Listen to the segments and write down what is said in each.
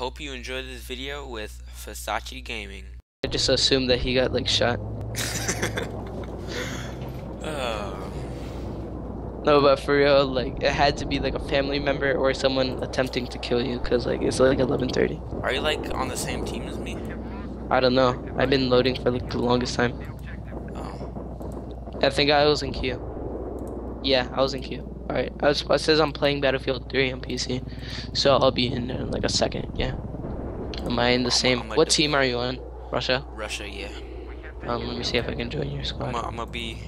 hope you enjoyed this video with Versace Gaming. I just assumed that he got like shot. uh, No, but for real, like it had to be like a family member or someone attempting to kill you, cause like it's like 11:30. are you like on the same team as me? I don't know. I've been loading for like the longest time. Oh, I think I was in queue. Yeah, I was in queue. All right. I was, it says I'm playing Battlefield 3 on PC, so I'll be in there in like a second. Yeah. Am I in the same? What team are you on? Russia. Russia, yeah. Um, let me see if I can join your squad. I'm gonna be.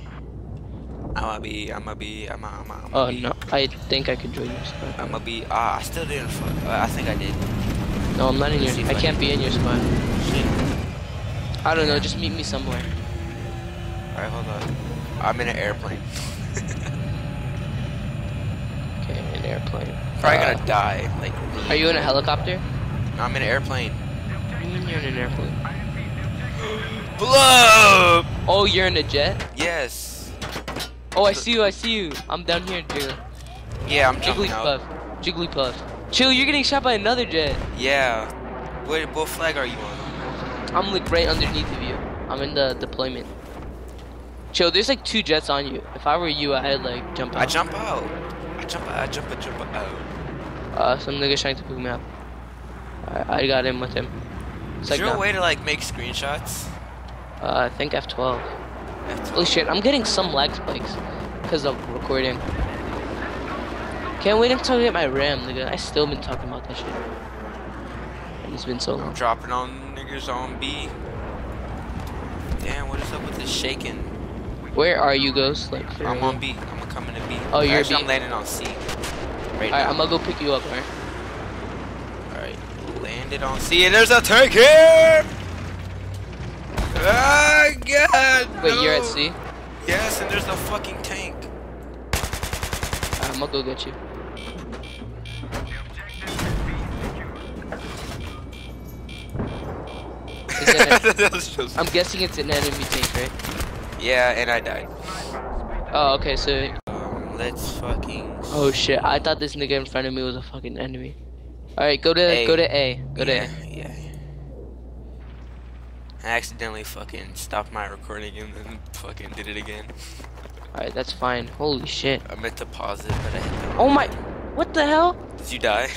I'm gonna be. I'm gonna be. I'm gonna I'm I'm Oh be, no, I think I can join your squad. I'm gonna be. Ah, I still didn't. Uh, I think I did. No, I'm not in your. I I can't be in your squad. Shit. I don't know. Just meet me somewhere. Alright, hold on. I'm in an airplane. Okay, an airplane. Probably Uh, gonna die. Like. Are you in a helicopter? No, I'm in an airplane. You're in an airplane? Blow! Oh, you're in a jet? Yes. Oh, I see you. I see you. I'm down here, dude. Yeah, I'm jumping Jigglypuff. out. Jigglypuff. Chill. You're getting shot by another jet. Yeah. What, what flag are you on? I'm like right underneath of you. I'm in the deployment. Chill. There's like two jets on you. If I were you, I'd like jump out. I jump out. Jump jump. Jump out. Uh, some nigga trying to pick me up. I, I got him with him. It's Is like there a way to like make screenshots? Uh, I think F12. That's- Holy shit, I'm getting some lag spikes because of recording. Can't wait until I get my RAM, nigga. I still been talking about that shit. And it's been so long. I'm dropping on niggas on B. Damn, what is up with this shaking? Where are you, Ghost? Like, I'm on B. I'm gonna come into B. Oh, you're Actually, B. I'm landing on C. Right Alright. I'm gonna go pick you up, alright? Alright, landed on C, and there's a tank here! Ah, God! Wait, you're at. C? Yes, and there's a fucking tank. Alright, I'm gonna go get you. Is it- That was just- I'm guessing it's an enemy tank, right? Yeah, and I died. Oh, okay, so. Um, let's fucking. Oh shit, I thought this nigga in front of me was a fucking enemy. Alright, go to A. go to A. Go to yeah, A. yeah. I accidentally fucking stopped my recording and then fucking did it again. Alright, that's fine. Holy shit. I meant to pause it, but I hit the Oh my. What the hell? Did you die?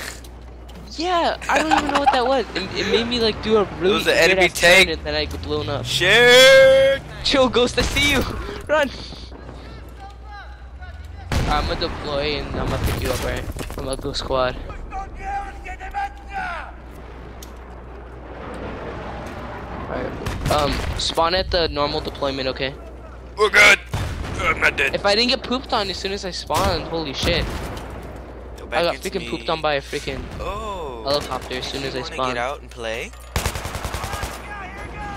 Yeah, I don't even know what that was. It, it made me like do a really It was an enemy tank. and then I got blown up. Shit! Chill, Ghost, I see you! Run! I'm gonna deploy and I'm gonna pick you up, right? I'm gonna go squad. Alright. Um, spawn at the normal deployment, okay? We're good. I'm not dead. If I didn't get pooped on as soon as I spawned, holy shit. Go I got freaking me. pooped on by a freaking Oh. helicopter as soon as I wanna spawned. Get out and play.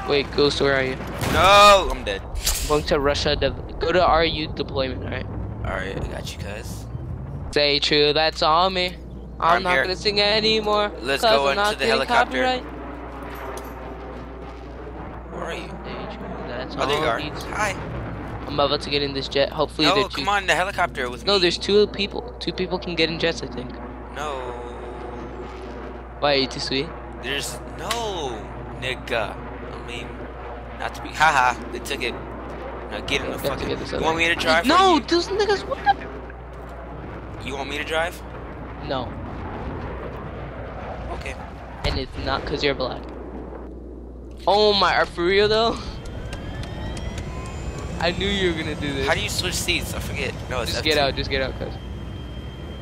Wait, Ghost, where are you? No, I'm dead. I'm going to Russia. Go to RU deployment, alright? All right, I got you, cuz. Say true, that's on me. I'm, I'm not here. gonna sing anymore. Let's go I'm into the helicopter. copyright. Where are you? Say true, that's Oh, there you are. needs- Hi. I'm about to get in this jet. Hopefully, No, there two. come on, the helicopter with No, me. there's two people. Two people can get in jets, I think. No. Why are you too sweet? There's no nigga. I mean, not to be. Haha, they took it. Now get in the You fucking. You want me to drive? No, you? those niggas. What the? You want me to drive? No, Okay. and it's not because you're black. Oh my, are for real though? I knew you were gonna do this. How do you switch seats? I forget. No, it's just F2. get out, just get out, cuz.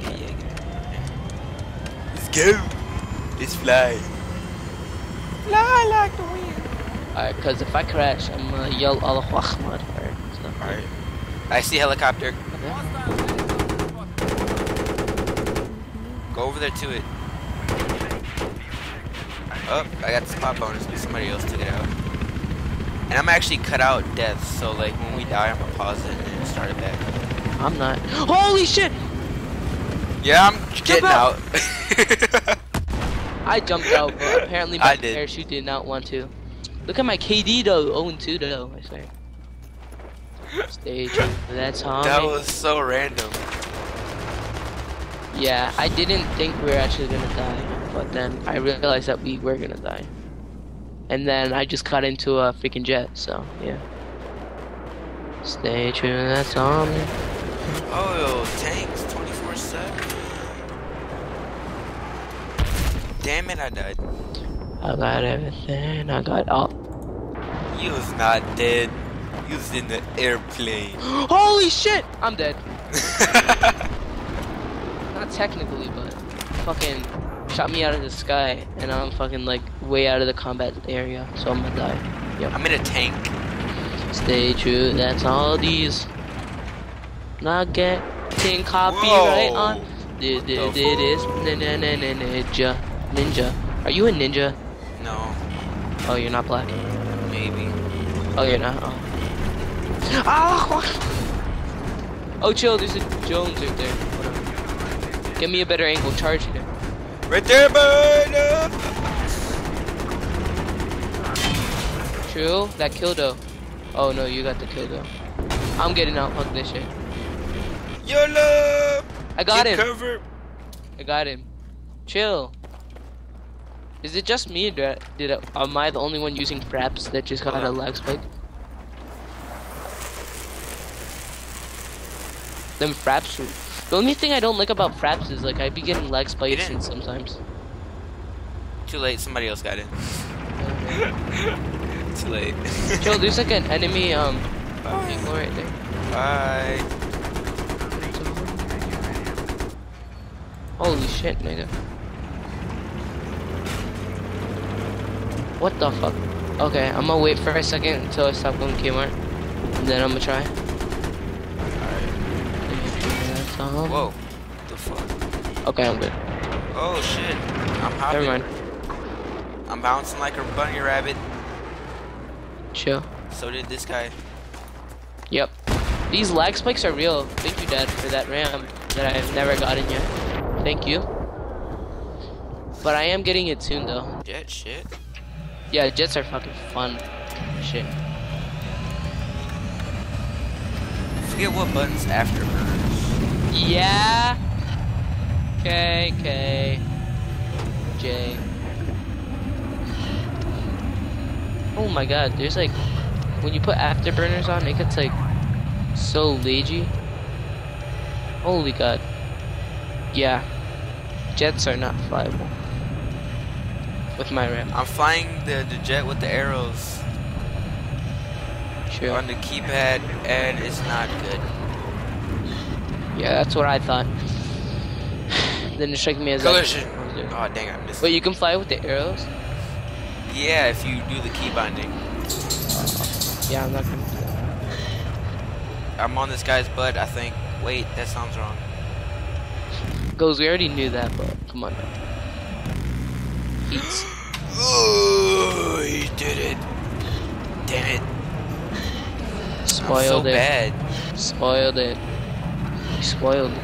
Yeah, yeah, get out. Let's go. Let's fly. Fly like the wind. Alright, cuz if I crash, I'm gonna yell Allahu Akbar. All right. All right. I see helicopter. Go over there to it. Oh, I got the spot bonus, but somebody else took it out. And I'm actually cut out death, so like when we die, I'm gonna pause it and start it back. I'm not. Holy shit! Yeah, I'm getting out. out. I jumped out, but apparently my did. parachute did not want to. Look at my KD though, 0 and 2 though, I swear. Stay true. That's how. that was so random. Yeah, I didn't think we were actually gonna die. but then I realized that we were gonna die. And then I just got into a freaking jet, so yeah. Stay true, that's all me. Oh, tanks 24 7. Damn it, I died. I got everything, I got all. You was not dead. You was in the airplane. Holy shit! I'm dead. Not technically, but fucking shot me out of the sky, and I'm fucking like way out of the combat area, so I'm gonna die. Yep. I'm in a tank. Stay true, that's all these. Not getting copyright Whoa. on. Did What did the did is ninja ninja. Are you a ninja? Oh, you're not black. maybe. Oh, you're not. Oh. Ah! Oh, chill. There's a Jones right there. On. Me a better angle. Charge it. Right there, bud. True. That kill though. Oh no, you got the kill though. I'm getting out. Fuck this shit. YOLO! I got Get him. Cover. I got him. Chill. Is it just me? Or did did I, am I the only one using fraps that just got a lag spike? Them fraps. The only thing I don't like about fraps is like I'd be getting lag spikes and sometimes. Too late. Somebody else got it. Too late. Chill. There's like an enemy um right there. Bye. Holy shit, nigga. What the fuck? Okay, I'm gonna wait for a second until I stop going Kmart. And then I'm gonna try. All. Whoa. The fuck? Okay, I'm good. Oh shit. I'm hopping. Never mind. I'm bouncing like a bunny rabbit. Chill. So did this guy. Yep. These lag spikes are real. Thank you, Dad, for that RAM that I've never gotten yet. Thank you. But I am getting it soon, though. Jet shit. Yeah, jets are fucking fun. Shit. Forget what buttons afterburners. Yeah. K K J. Oh my god, there's like when you put afterburners on, it gets like so lazy. Holy god. Yeah. Jets are not flyable. With my RAM. I'm flying the, the jet with the arrows Sure. on the keypad and it's not good. Yeah, that's what I thought. then it struck me as Collision. Like, Oh dang, I missed. But you can fly with the arrows? Yeah, if you do the key binding. Yeah, I'm not gonna do that. I'm on this guy's butt, I think. Wait, that sounds wrong. Goes, we already knew that, but come on now. Oh, he did it. Damn it. Spoiled it. bad. Spoiled it. You spoiled it.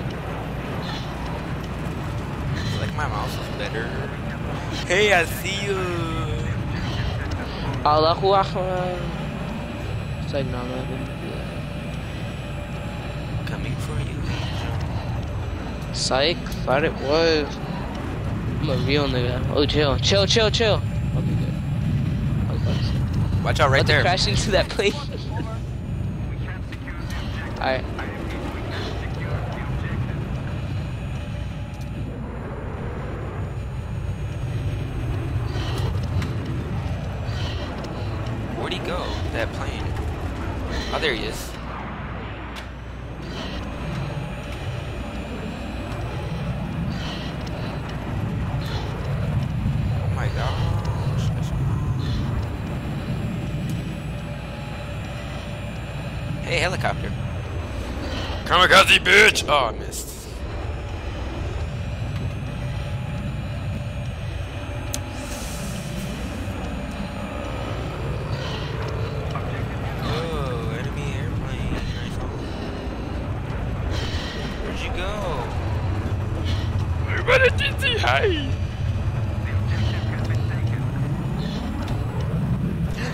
Like my mouse is better. Hey, I see you. Allahu Akbar. It's like, no, I'm not gonna do that. Coming for you. Psych, thought it was. I'm a real nigga. Oh, chill. Chill, chill, chill. Okay, good. I was about to say. Watch out right About to there. crash into that plane. Alright. Where'd he go? That plane. Oh, there he is. Oh my gosh. Hey, helicopter. Kamikaze, bitch! Oh, I missed. Oh, enemy airplane. Nice one. Where'd you go? Everybody did say hi.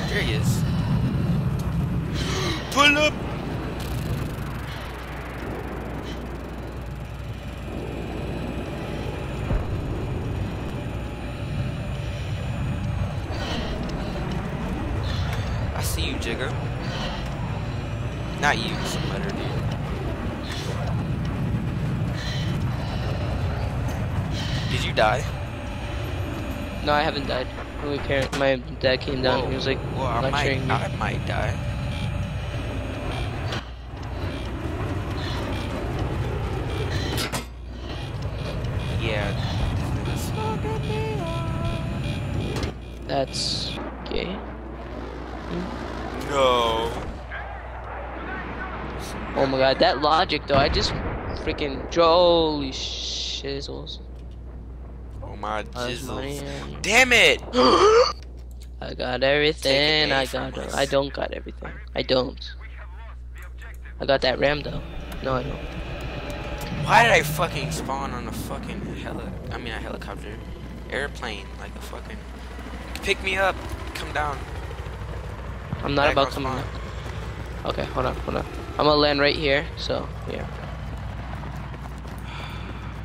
There he is. Pull up. You, Jigger. Not you, some other dude. Did you die? No, I haven't died. My parent, my dad came down. and He was like well, I might, me. I might die. Yeah. That's gay. No. Oh my god, that logic though. I just freaking holy shizzles. Oh my jizzles. Damn it! I got everything. I got. us. I don't got everything. I don't. I got that ram though. No, I don't. Why did I fucking spawn on a fucking heli? I mean a helicopter, airplane, like a fucking. Pick me up, come down. I'm not Back about coming. up. Okay, hold on, hold on. I'm gonna land right here. So yeah.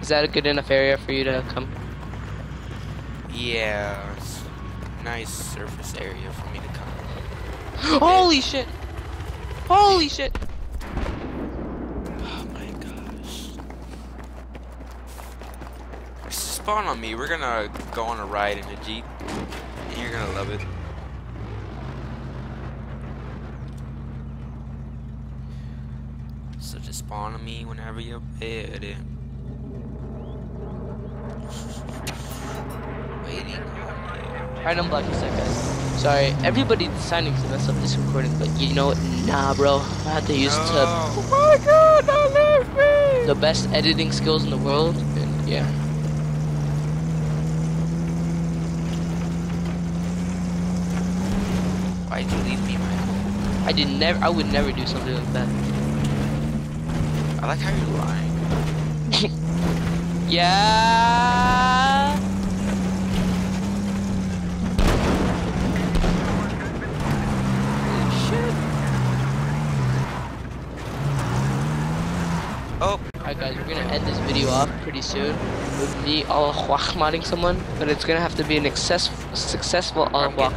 Is that a good enough area for you to come? Yeah, it's nice surface area for me to come. Holy shit! Holy shit! Oh my gosh. Spawn on me. We're gonna go on a ride in a jeep, and you're gonna love it. So just spawn on me whenever you're ready. Waiting. Alright, I'm black a sec, guys. Sorry, everybody deciding to mess up this recording, but you know? Nah, bro. I had to use to Oh my god, I left me! the best editing skills in the world, and yeah. Why'd you leave me, man? I did never. I would never do something like that. I like how you're lying. Yeah. Oh, Alright, guys, we're gonna end this video off pretty soon with me all modding someone, but it's gonna have to be an success successful all I'm.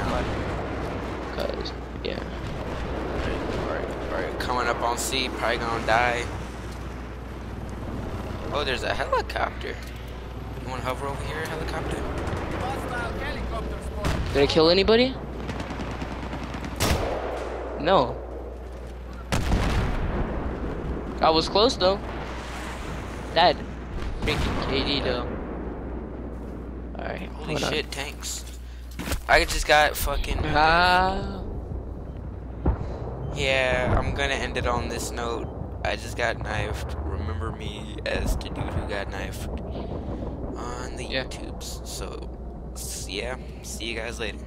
Cause yeah. Alright, alright, coming up on C, probably gonna die. Oh, there's a helicopter. You wanna hover over here, helicopter? Did I kill anybody? No. I was close though. Dead. Freaking KD though. Alright, Holy hold on. shit, tanks. I just got fucking. Ah. Yeah, I'm gonna end it on this note. I just got knifed. Remember me as the dude who got knifed on the Yeah. YouTubes. So, yeah, see you guys later.